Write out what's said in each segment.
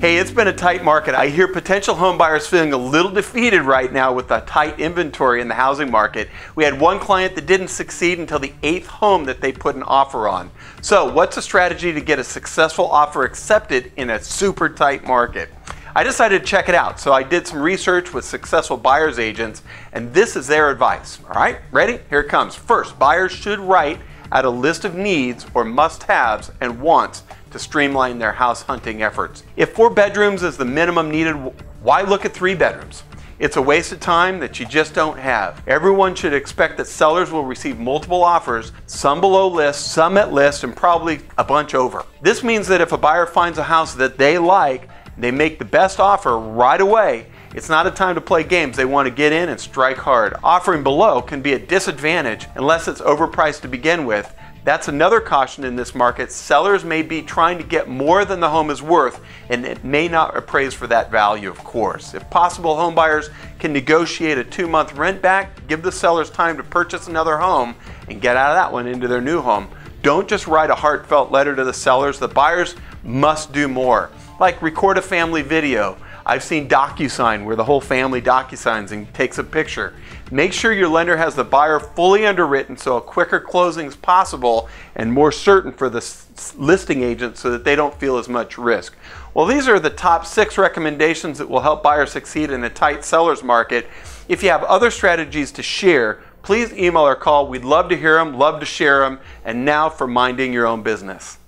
Hey, it's been a tight market. I hear potential home buyers feeling a little defeated right now with the tight inventory in the housing market. We had one client that didn't succeed until the eighth home that they put an offer on. So, what's a strategy to get a successful offer accepted in a super tight market? I decided to check it out, so I did some research with successful buyer's agents, and this is their advice. All right, ready? Here it comes. First, buyers should write out a list of needs or must haves and wants to streamline their house hunting efforts. If four bedrooms is the minimum needed, why look at three bedrooms? It's a waste of time that you just don't have. Everyone should expect that sellers will receive multiple offers, some below list, some at list, and probably a bunch over. This means that if a buyer finds a house that they like, they make the best offer right away. It's not a time to play games. They want to get in and strike hard. Offering below can be a disadvantage unless it's overpriced to begin with that's another caution in this market. Sellers may be trying to get more than the home is worth, and it may not appraise for that value, of course. If possible, home buyers can negotiate a two month rent back, give the sellers time to purchase another home, and get out of that one into their new home. Don't just write a heartfelt letter to the sellers. The buyers must do more, like record a family video I've seen DocuSign where the whole family DocuSigns and takes a picture. Make sure your lender has the buyer fully underwritten so a quicker closing is possible and more certain for the listing agent so that they don't feel as much risk. Well, these are the top six recommendations that will help buyers succeed in a tight seller's market. If you have other strategies to share, please email or call. We'd love to hear them, love to share them. And now for minding your own business.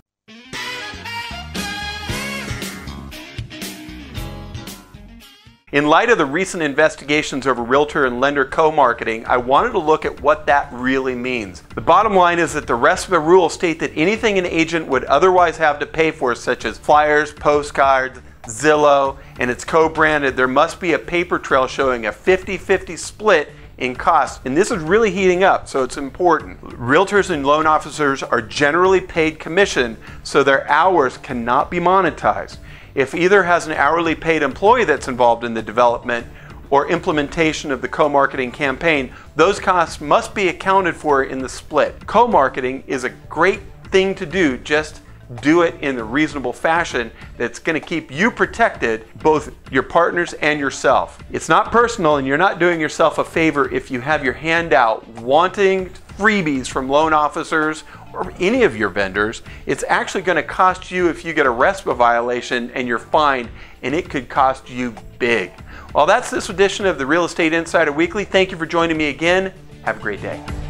In light of the recent investigations over realtor and lender co-marketing, I wanted to look at what that really means. The bottom line is that the RESPA rules state that anything an agent would otherwise have to pay for, such as flyers, postcards, Zillow, and it's co-branded, there must be a paper trail showing a 50-50 split in cost. And this is really heating up, so it's important. Realtors and loan officers are generally paid commission, so their hours cannot be monetized. If either has an hourly paid employee that's involved in the development or implementation of the co-marketing campaign, those costs must be accounted for in the split. Co-marketing is a great thing to do, just do it in a reasonable fashion that's going to keep you protected, both your partners and yourself. It's not personal and you're not doing yourself a favor if you have your hand out wanting freebies from loan officers or any of your vendors, it's actually going to cost you if you get a RESPA violation and you're fined, and it could cost you big. Well, that's this edition of the Real Estate Insider Weekly. Thank you for joining me again. Have a great day.